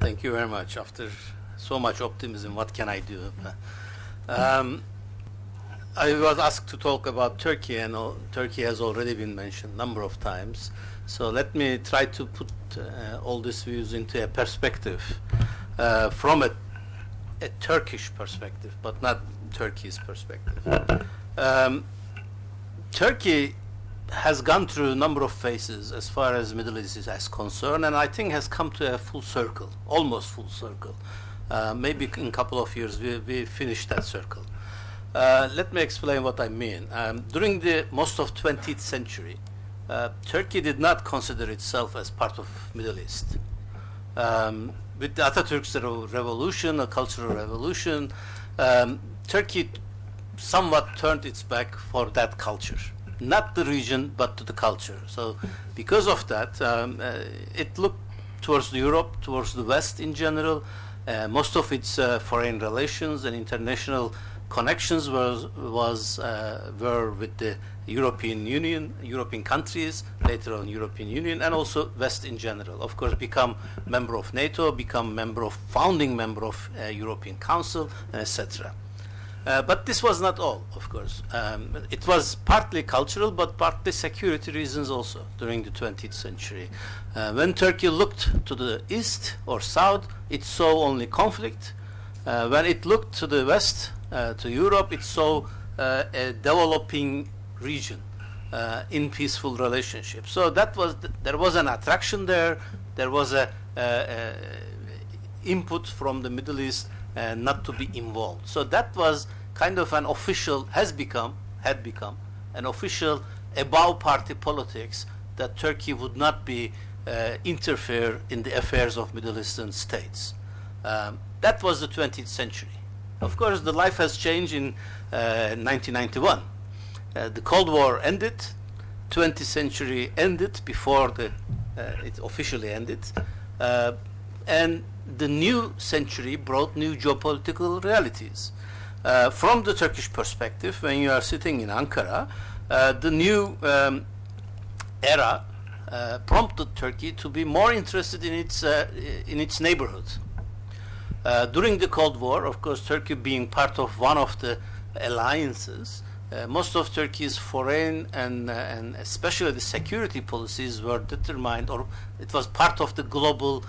Thank you very much. After so much optimism, what can I do? Um, I was asked to talk about Turkey, and uh, Turkey has already been mentioned a number of times. So let me try to put uh, all these views into a perspective uh, from a, a, Turkish perspective, but not Turkey's perspective. Um, Turkey has gone through a number of phases as far as Middle East is concerned, and I think has come to a full circle, almost full circle. Uh, maybe in a couple of years we, we finish that circle. Uh, let me explain what I mean. Um, during the most of 20th century, uh, Turkey did not consider itself as part of Middle East. Um, with the Atatürk's revolution, a cultural revolution, um, Turkey somewhat turned its back for that culture not the region, but to the culture. So, because of that, um, uh, it looked towards Europe, towards the West in general. Uh, most of its uh, foreign relations and international connections was was uh, were with the European Union, European countries, later on European Union, and also West in general. Of course, become member of NATO, become member of founding member of uh, European Council, etc. Uh, but this was not all, of course. Um, it was partly cultural, but partly security reasons also during the 20th century. Uh, when Turkey looked to the east or south, it saw only conflict. Uh, when it looked to the west, uh, to Europe, it saw uh, a developing region in peaceful relationship. So that was th there was an attraction there. There was a, a input from the Middle East uh, not to be involved. So that was kind of an official, has become, had become, an official above party politics that Turkey would not be uh, interfere in the affairs of Middle Eastern states. Um, that was the 20th century. Of course, the life has changed in uh, 1991. Uh, the Cold War ended, 20th century ended before the, uh, it officially ended, uh, and the new century brought new geopolitical realities. Uh, from the Turkish perspective, when you are sitting in Ankara, uh, the new um, era uh, prompted Turkey to be more interested in its uh, in its neighborhood. Uh, during the Cold War, of course, Turkey being part of one of the alliances, uh, most of Turkey's foreign and and especially the security policies were determined, or it was part of the global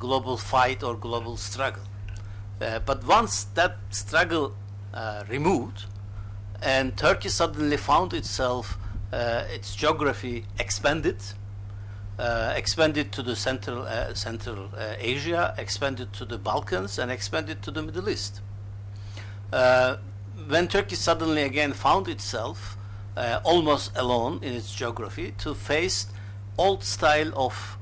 global fight or global struggle. Uh, but once that struggle uh, removed, and Turkey suddenly found itself, uh, its geography expanded, uh, expanded to the Central, uh, Central Asia, expanded to the Balkans, and expanded to the Middle East. when Turkey suddenly again found itself almost alone in its geography to face old style of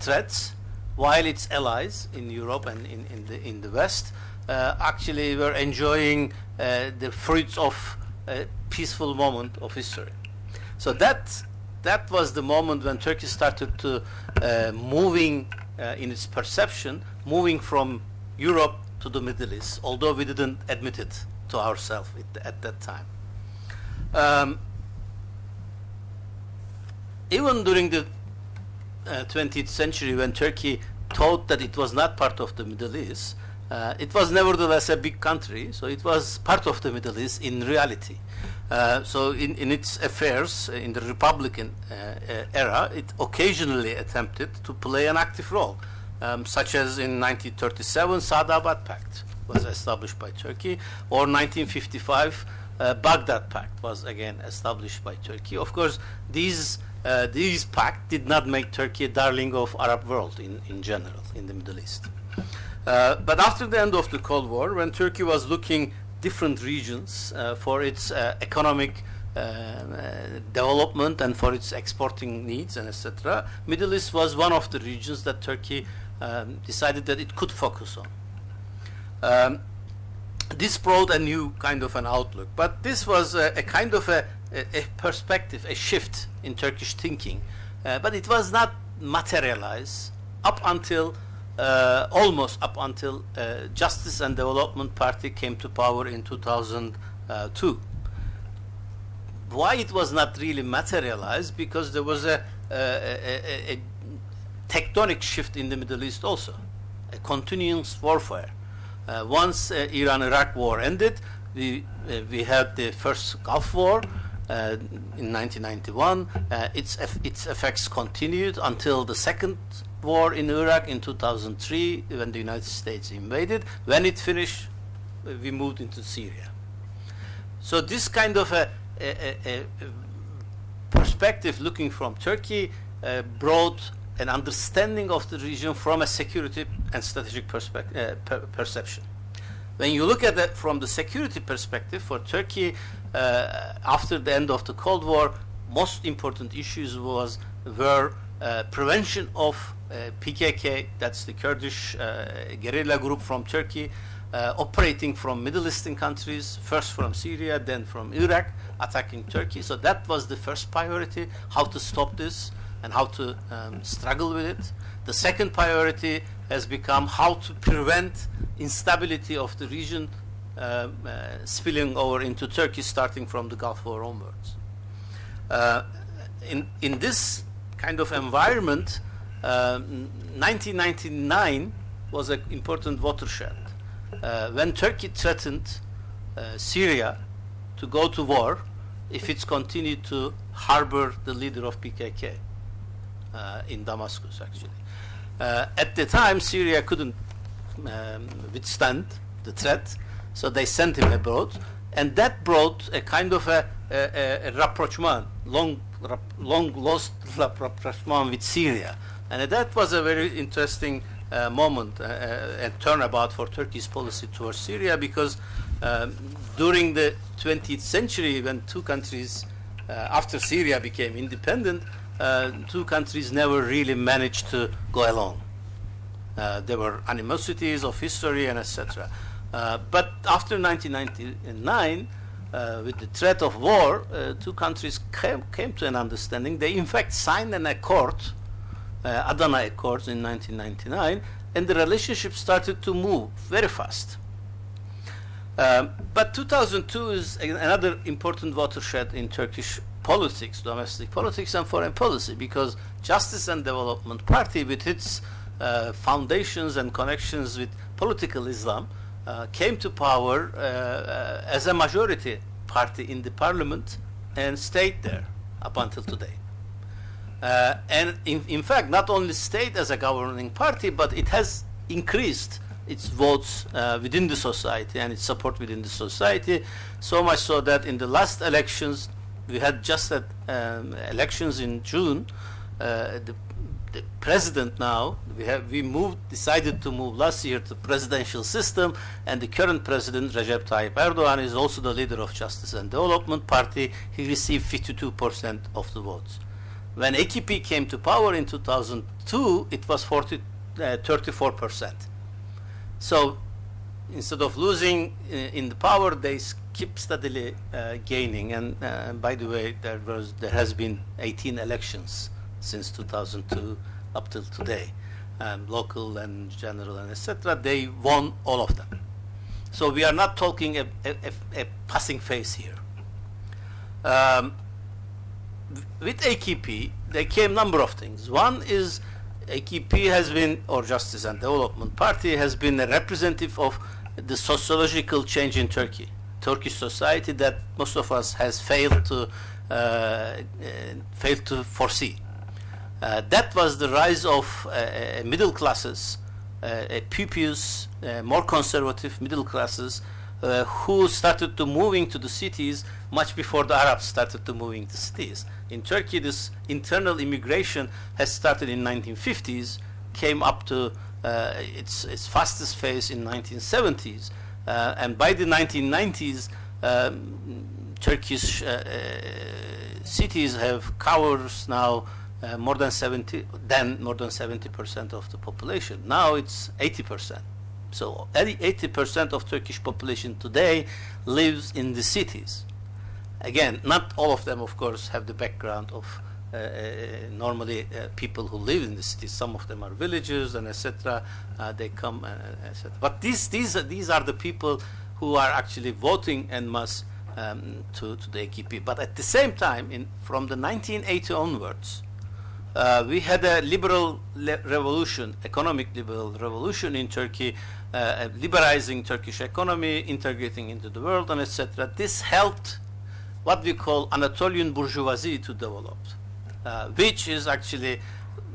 threats while its allies in Europe and in, in, the, in the West uh, actually were enjoying uh, the fruits of a peaceful moment of history. So that, that was the moment when Turkey started to uh, moving uh, in its perception, moving from Europe to the Middle East, although we didn't admit it to ourselves at that time. Um, even during the 20th uh, century when Turkey thought that it was not part of the Middle East, uh, it was nevertheless a big country, so it was part of the Middle East in reality. Uh, so in, in its affairs in the Republican uh, uh era, it occasionally attempted to play an active role, um, such as in 1937, Sadabad Pact was established by Turkey, or 1955, uh, Baghdad Pact was again established by Turkey. Of course, these uh, these pact did not make Turkey a darling of Arab world in, in general in the Middle East. Uh, but after the end of the Cold War, when Turkey was looking different regions uh, for its uh, economic uh, development and for its exporting needs and etc., Middle East was one of the regions that Turkey um, decided that it could focus on. Um, this brought a new kind of an outlook, but this was a, a kind of a, a, perspective, a shift in Turkish thinking, uh, but it was not materialized up until uh, almost up until uh, Justice and Development Party came to power in 2002. Why it was not really materialized? Because there was a, a, tectonic shift in the Middle East also. a continuous warfare. Uh, once uh, Iran-Iraq war ended, we, uh, we had the first Gulf War uh, in 1991. Uh, its, its effects continued until the second war in Iraq in 2003 when the United States invaded. When it finished, we moved into Syria. So this kind of a, a, a, perspective looking from Turkey uh, brought an understanding of the region from a security and strategic uh, per perception. When you look at it from the security perspective for Turkey, uh, after the end of the Cold War, most important issues was were uh, prevention of uh, PKK, that's the Kurdish uh, guerrilla group from Turkey, uh, operating from Middle Eastern countries, first from Syria, then from Iraq, attacking Turkey. So that was the first priority, how to stop this and how to um, struggle with it. The second priority has become how to prevent instability of the region um, uh, spilling over into Turkey starting from the Gulf War onwards. Uh, in, in this kind of environment, 1999 um, was an important watershed. Uh, when Turkey threatened uh, Syria to go to war if it's continued to harbor the leader of PKK in Damascus, actually. Uh, at the time, Syria couldn't um, withstand the threat, so they sent him abroad, and that brought a kind of a, a, a rapprochement, long, long lost rapprochement with Syria. And that was a very interesting uh, moment uh, uh, and turnabout for Turkey's policy towards Syria because um, during the 20th century, when two countries, uh, after Syria became independent, uh, two countries never really managed to go along. Uh, there were animosities of history and etc. Uh, but after 1999, uh, with the threat of war, uh, two countries came, came, to an understanding. They, in fact, signed an accord, uh, Adana Accords in 1999, and the relationship started to move very fast. Um, but 2002 is another important watershed in Turkish politics, domestic politics and foreign policy, because Justice and Development Party, with its uh, foundations and connections with political Islam, uh, came to power uh, uh as a majority party in the parliament and stayed there up until today. Uh, and in, in fact, not only stayed as a governing party, but it has increased its votes uh, within the society and its support within the society, so much so that in the last elections, we had just had um, elections in June. Uh, the, the, president now we have we moved decided to move last year to presidential system, and the current president Recep Tayyip Erdogan is also the leader of Justice and Development Party. He received 52% of the votes. When AKP came to power in 2002, it was 40, uh, 34%. So instead of losing uh, in the power, they keep steadily uh, gaining. And uh, by the way, there was there has been 18 elections since 2002 up till today, um, local and general and etc. They won all of them. So we are not talking a, a, a passing phase here. Um, with AKP, there came number of things. One is AKP has been, or Justice and Development Party, has been a representative of the sociological change in Turkey. Turkish society that most of us has failed to uh, uh, failed to foresee. Uh, that was the rise of uh, middle classes, uh, a pupious, uh, more conservative middle classes who started to moving to the cities much before the Arabs started to moving to cities. In Turkey, this internal immigration has started in 1950s, came up to its, its fastest phase in 1970s, uh, and by the 1990s, um, Turkish uh, uh, cities have covers now uh, more than 70, then more than 70% of the population. Now it's 80%. So 80% of Turkish population today lives in the cities. Again, not all of them, of course, have the background of uh, uh, normally uh, people who live in the cities. Some of them are villagers and etc. they come etc. But these these are, these are the people who are actually voting en masse um, to to the AKP. But at the same time, in from the 1980 onwards, uh, we had a liberal le revolution, economic liberal revolution in Turkey, uh, liberalizing Turkish economy, integrating into the world, and etc. This helped what we call Anatolian bourgeoisie to develop, uh, which is actually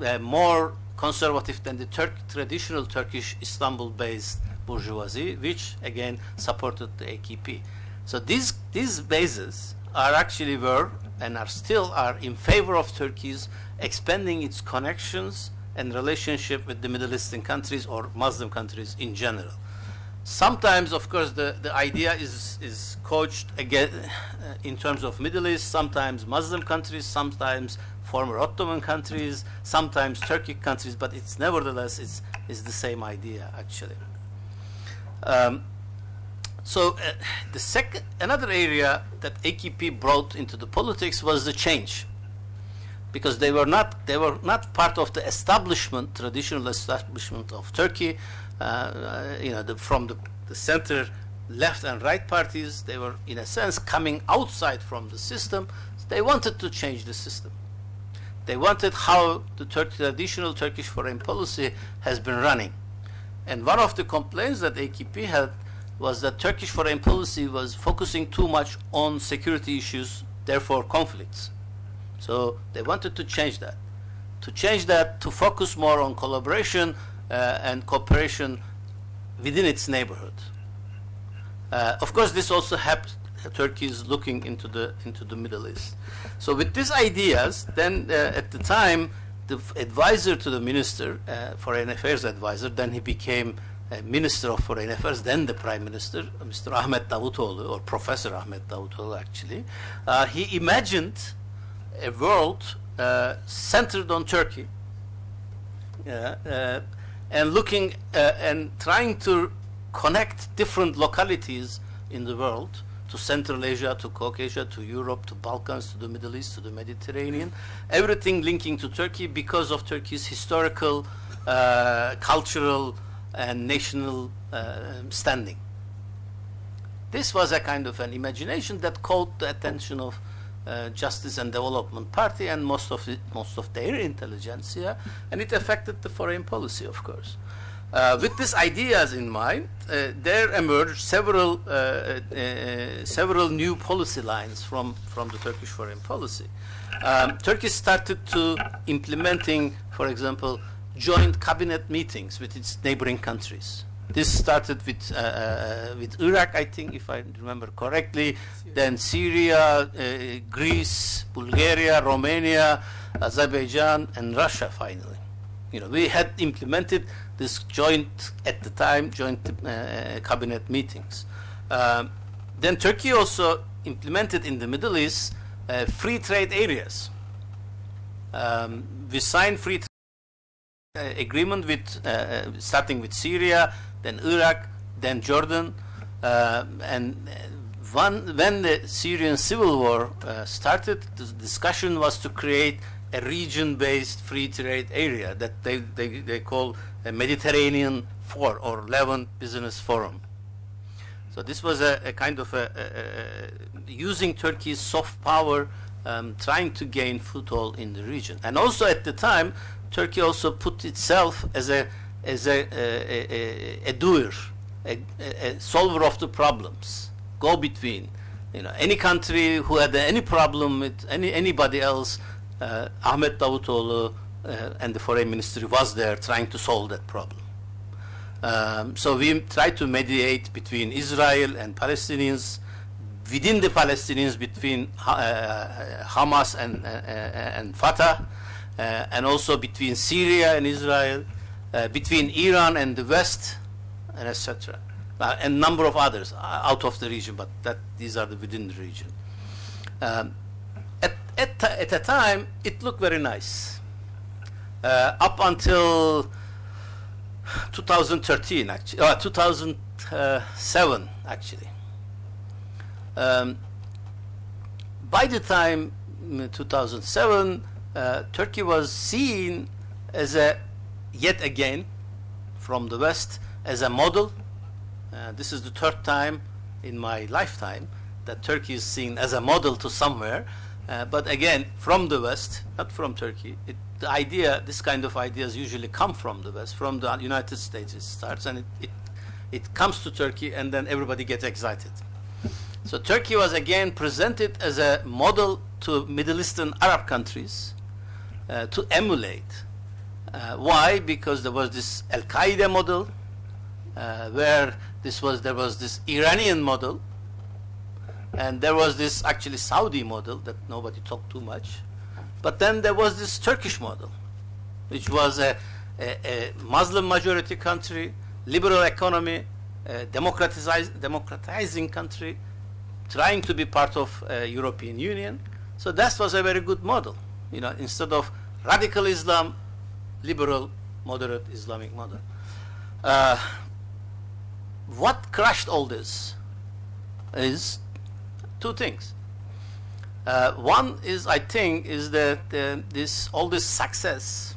uh, more conservative than the Turk traditional Turkish Istanbul-based bourgeoisie, which again supported the AKP. So these these bases are actually were and are still are in favor of Turkey's expanding its connections and relationship with the Middle Eastern countries or Muslim countries in general. Sometimes, of course, the, the idea is, is coached again uh, in terms of Middle East, sometimes Muslim countries, sometimes former Ottoman countries, sometimes Turkic countries, but it's nevertheless it's, it's the same idea actually. Um, so uh, the second, another area that AKP brought into the politics was the change because they were not they were not part of the establishment, traditional establishment of Turkey. Uh, uh, you know, the, from the, the center, left and right parties, they were in a sense coming outside from the system. They wanted to change the system. They wanted how the traditional Turkish foreign policy has been running. And one of the complaints that AKP had was that Turkish foreign policy was focusing too much on security issues, therefore conflicts. So they wanted to change that. To change that, to focus more on collaboration uh, and cooperation within its neighborhood. Uh, of course, this also helped Turkey is looking into the into the Middle East. So with these ideas, then uh, at the time, the advisor to the minister, uh, foreign affairs advisor, then he became Minister of Foreign Affairs, then the Prime Minister, Mr. Ahmet Davutoğlu, or Professor Ahmet Davutoğlu actually, uh, he imagined a world uh, centered on Turkey uh, and looking and trying to connect different localities in the world to Central Asia, to Caucasia, to Europe, to Balkans, to the Middle East, to the Mediterranean, everything linking to Turkey because of Turkey's historical, uh, cultural, and national uh, standing. This was a kind of an imagination that caught the attention of uh, Justice and Development Party and most of it, most of their intelligentsia, and it affected the foreign policy, of course. Uh, with these ideas in mind, uh, there emerged several uh, uh, several new policy lines from from the Turkish foreign policy. Um, Turkey started to implementing, for example, joint cabinet meetings with its neighboring countries. This started with uh, uh, with Iraq, I think, if I remember correctly. Syria. Then Syria, uh, Greece, Bulgaria, Romania, Azerbaijan, and Russia. Finally, you know, we had implemented this joint at the time joint uh, cabinet meetings. Um, then Turkey also implemented in the Middle East uh, free trade areas. Um, we signed free uh, agreement with uh, starting with Syria, then Iraq, then Jordan, uh, and one, when the Syrian civil war started, the discussion was to create a region-based free trade area that they, they, they call a Mediterranean Four or Levant Business Forum. So this was a, a kind of a, a, using Turkey's soft power, um, trying to gain foothold in the region. And also at the time, Turkey also put itself as a as a, a, a, a doer, a, solver of the problems, go between. You know, any country who had any problem with any anybody else, uh, Ahmet Davutoğlu uh, and the foreign ministry was there trying to solve that problem. Um, so we tried to mediate between Israel and Palestinians, within the Palestinians between uh, Hamas and, uh, uh, and Fatah, uh, and also between Syria and Israel, uh, between Iran and the West, and etc. Uh, and a number of others out of the region, but that these are the within the region. Um, at, at, at a time, it looked very nice. Uh, up until 2013, actually, uh, 2007, actually. Um, by the time 2007, uh, Turkey was seen as a, yet again, from the West, as a model. Uh, this is the third time in my lifetime that Turkey is seen as a model to somewhere. Uh, but again, from the West, not from Turkey, it, the idea, this kind of ideas usually come from the West, from the United States it starts, and it, it, it comes to Turkey, and then everybody gets excited. So Turkey was again presented as a model to Middle Eastern Arab countries uh, to emulate. Uh, why? Because there was this Al Qaeda model, uh, where this was there was this Iranian model, and there was this actually Saudi model that nobody talked too much, but then there was this Turkish model, which was a, a, a Muslim majority country, liberal economy, democratizing country, trying to be part of uh, European Union. So that was a very good model. You know, instead of radical Islam, liberal, moderate Islamic model. Uh, what crushed all this is two things. Uh, one is, I think, is that uh, this all this success,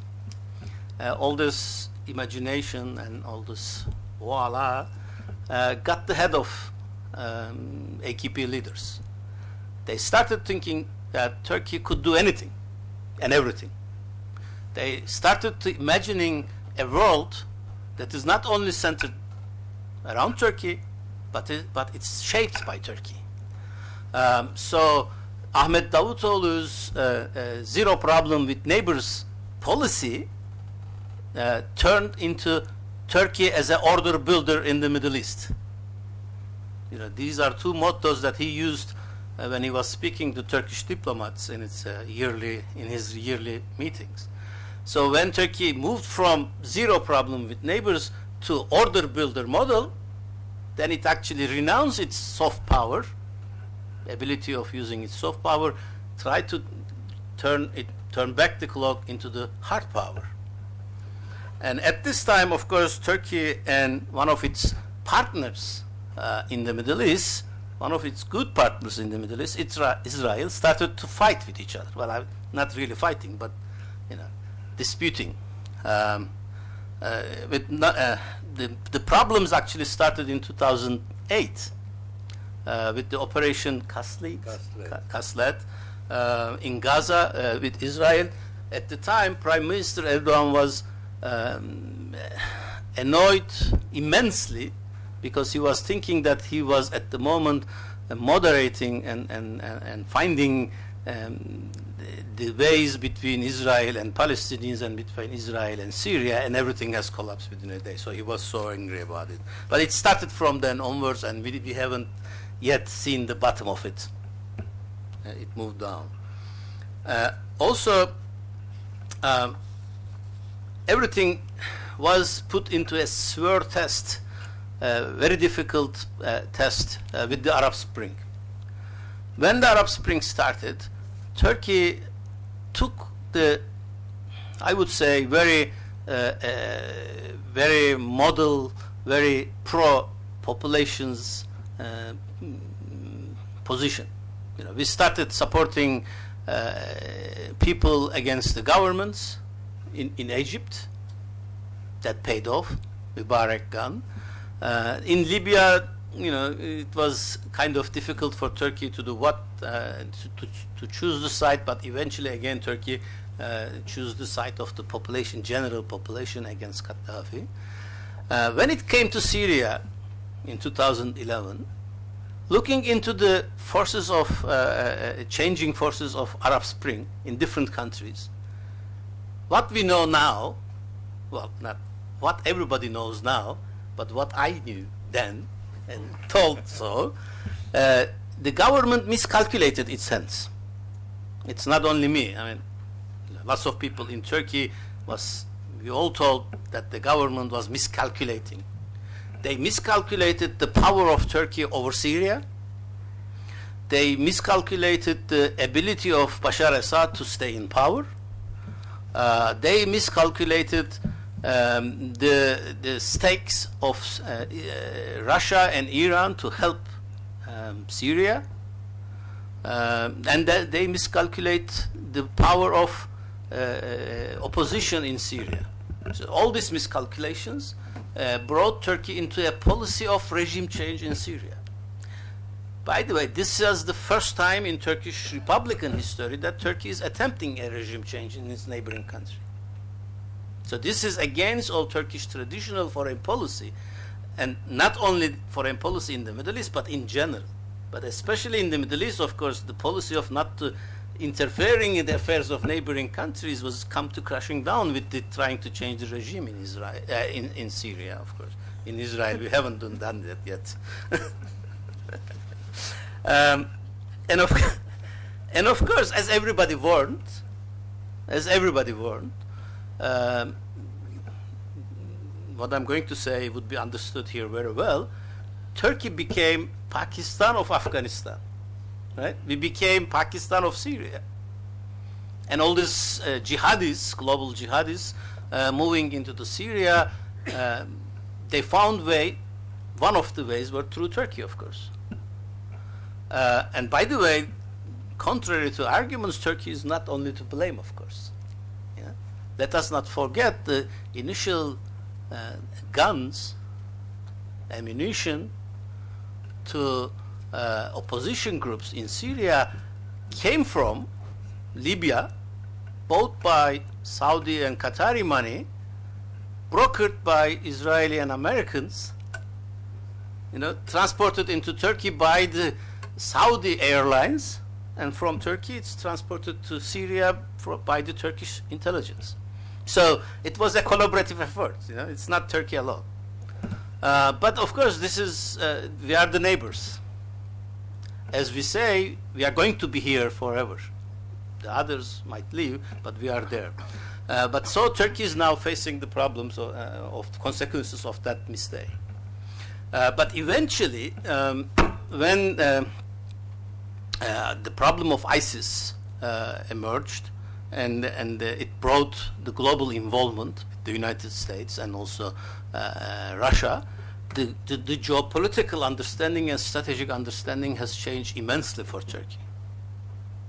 uh, all this imagination, and all this voila, uh, got the head of um, AKP leaders. They started thinking that Turkey could do anything and everything. They started to imagining a world that is not only centered around Turkey, but, it, but it's shaped by Turkey. Um, so Ahmet Davutoğlu's uh, uh, zero problem with neighbors policy uh, turned into Turkey as an order builder in the Middle East. You know, these are two mottos that he used uh, when he was speaking to Turkish diplomats in its uh, yearly in his yearly meetings. So when Turkey moved from zero problem with neighbors to order builder model, then it actually renounced its soft power, ability of using its soft power, tried to turn it turn back the clock into the hard power. And at this time, of course, Turkey and one of its partners uh, in the Middle East, one of its good partners in the Middle East, Israel, started to fight with each other. Well, I'm not really fighting, but disputing. Um, uh, with not, uh, the, the problems actually started in 2008 uh, with the Operation Cast Lead, Kaslet uh, in Gaza uh, with Israel. At the time, Prime Minister Erdogan was um, annoyed immensely because he was thinking that he was at the moment uh, moderating and, and, and finding um, the, the, ways between Israel and Palestinians and between Israel and Syria, and everything has collapsed within a day. So he was so angry about it. But it started from then onwards, and we, we haven't yet seen the bottom of it. Uh, it moved down. Uh, also, um, everything was put into a severe test very difficult uh, test uh, with the Arab Spring. When the Arab Spring started, Turkey took the, I would say, very, uh, very model, very pro populations position. You know, we started supporting uh, people against the governments in, in Egypt. That paid off. Mubarak gone. Uh, in Libya, you know, it was kind of difficult for Turkey to do what, uh, to, to, choose the side, but eventually again Turkey uh, chose the side of the population, general population against Gaddafi. Uh, when it came to Syria in 2011, looking into the forces of, uh, uh, changing forces of Arab Spring in different countries, what we know now, well, not what everybody knows now, but what I knew then and told so, uh, the government miscalculated its hands. It's not only me. I mean, lots of people in Turkey was we all told that the government was miscalculating. They miscalculated the power of Turkey over Syria. They miscalculated the ability of Bashar Assad to stay in power. Uh, they miscalculated um, the the stakes of uh, uh, Russia and Iran to help um, Syria, um, and they miscalculate the power of uh, uh, opposition in Syria. So all these miscalculations uh, brought Turkey into a policy of regime change in Syria. By the way, this is the first time in Turkish Republican history that Turkey is attempting a regime change in its neighboring country. So this is against all Turkish traditional foreign policy, and not only foreign policy in the Middle East, but in general. But especially in the Middle East, of course, the policy of not to interfering in the affairs of neighboring countries was come to crashing down with the trying to change the regime in Israel, uh, in, in Syria, of course. In Israel, we haven't done, done that yet. um, and, of, and of course, as everybody warned, as everybody warned, um, what I'm going to say would be understood here very well. Turkey became Pakistan of Afghanistan right? We became Pakistan of Syria. And all these uh, jihadis, global jihadis, uh, moving into the Syria, uh, they found way, one of the ways were through Turkey, of course. Uh, and by the way, contrary to arguments, Turkey is not only to blame, of course. Let us not forget the initial uh, guns, ammunition to uh, opposition groups in Syria came from Libya, bought by Saudi and Qatari money, brokered by Israeli and Americans, you know, transported into Turkey by the Saudi airlines, and from Turkey it's transported to Syria by the Turkish intelligence. So it was a collaborative effort. You know, it's not Turkey alone. Uh, but of course, this is uh, we are the neighbors as we say, we are going to be here forever. The others might leave, but we are there. Uh, but so Turkey is now facing the problems of, uh, of consequences of that mistake. Uh, but eventually, um, when uh, the problem of ISIS emerged, and and it brought the global involvement the United States and also Russia, the, the, the, geopolitical understanding and strategic understanding has changed immensely for Turkey.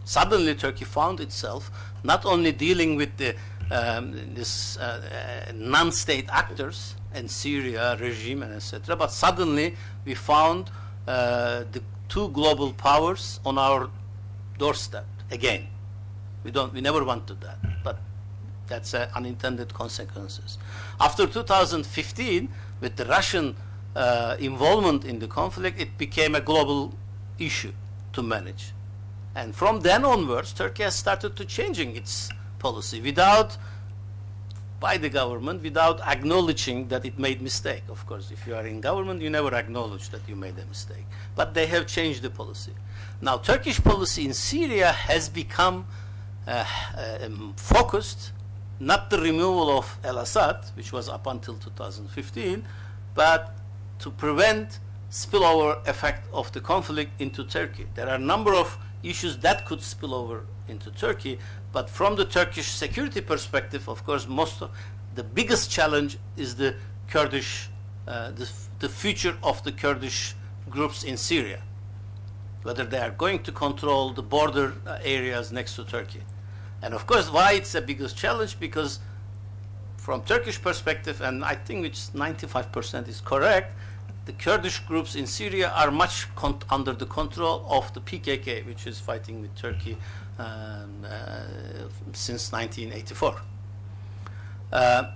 Suddenly, Turkey found itself not only dealing with the um, this uh, uh, non-state actors and Syria regime and etc. But suddenly, we found uh, the two global powers on our doorstep again. We don't. We never wanted that, but that's uh, unintended consequences. After 2015, with the Russian uh, involvement in the conflict, it became a global issue to manage. And from then onwards, Turkey has started to changing its policy without, by the government, without acknowledging that it made mistake. Of course, if you are in government, you never acknowledge that you made a mistake. But they have changed the policy. Now, Turkish policy in Syria has become um, focused, not the removal of al-Assad, which was up until 2015, but to prevent spillover effect of the conflict into Turkey. There are a number of issues that could spill over into Turkey, but from the Turkish security perspective, of course, most of the biggest challenge is the Kurdish, uh, the, the future of the Kurdish groups in Syria, whether they are going to control the border uh, areas next to Turkey. And of course, why it's the biggest challenge? Because from Turkish perspective, and I think which 95% is correct, the Kurdish groups in Syria are much under the control of the PKK, which is fighting with Turkey um, uh, since 1984. Uh,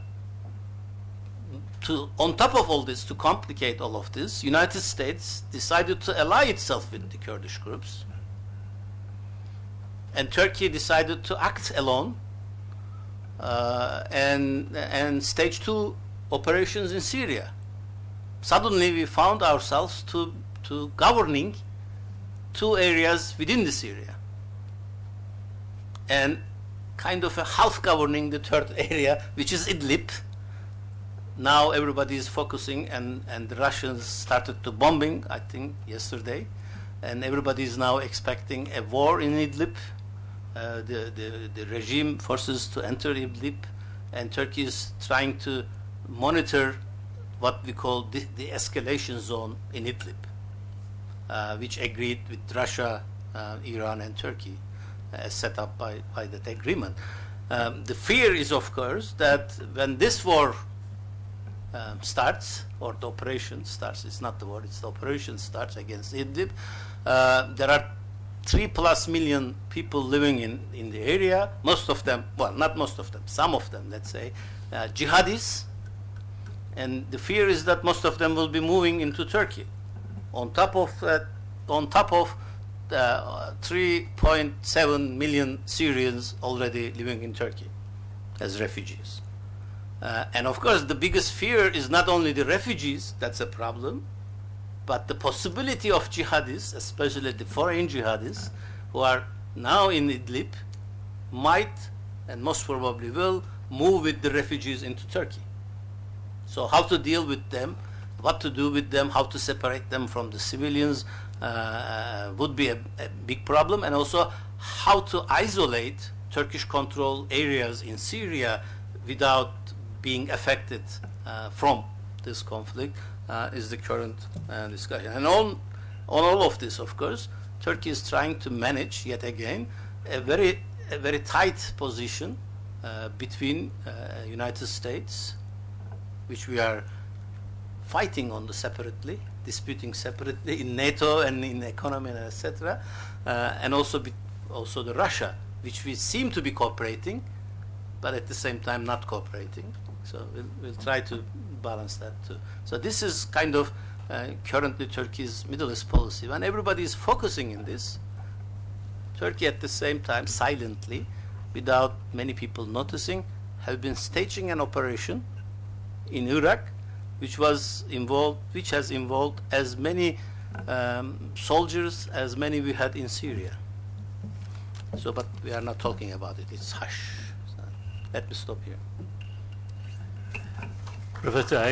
to, on top of all this, to complicate all of this, United States decided to ally itself with the Kurdish groups, and Turkey decided to act alone uh, and and stage two operations in Syria suddenly we found ourselves to, to governing two areas within the Syria and kind of a half governing the third area, which is Idlib. Now everybody is focusing, and, and the Russians started to bombing, I think, yesterday, and everybody is now expecting a war in Idlib. Uh, the, the, the regime forces to enter Idlib, and Turkey is trying to monitor what we call the, the escalation zone in Idlib, uh, which agreed with Russia, uh, Iran, and Turkey, as set up by, by that agreement. Um, the fear is, of course, that when this war um, starts, or the operation starts, it's not the war, it's the operation starts against Idlib, uh, there are three plus million people living in, in the area, most of them, well, not most of them, some of them, let's say, uh, jihadis, and the fear is that most of them will be moving into Turkey. On top of that, on top of uh, 3.7 million Syrians already living in Turkey as refugees. Uh, and of course, the biggest fear is not only the refugees, that's a problem, but the possibility of jihadists, especially the foreign jihadists, who are now in Idlib, might and most probably will move with the refugees into Turkey. So how to deal with them, what to do with them, how to separate them from the civilians uh, would be a, a big problem, and also how to isolate Turkish control areas in Syria without being affected uh, from this conflict uh, is the current uh, discussion. And on, on all of this, of course, Turkey is trying to manage, yet again, a very, a very tight position uh, between uh, United States, which we are fighting on separately, disputing separately in NATO and in economy and etc., uh, and also also the Russia, which we seem to be cooperating, but at the same time not cooperating. So we'll, we'll try to balance that too. So this is kind of uh, currently Turkey's Middle East policy. When everybody is focusing in this, Turkey at the same time silently, without many people noticing, have been staging an operation in Iraq which was involved, which has involved as many um, soldiers as many we had in Syria. So, but we are not talking about it. It's hush. So let me stop here. Professor, I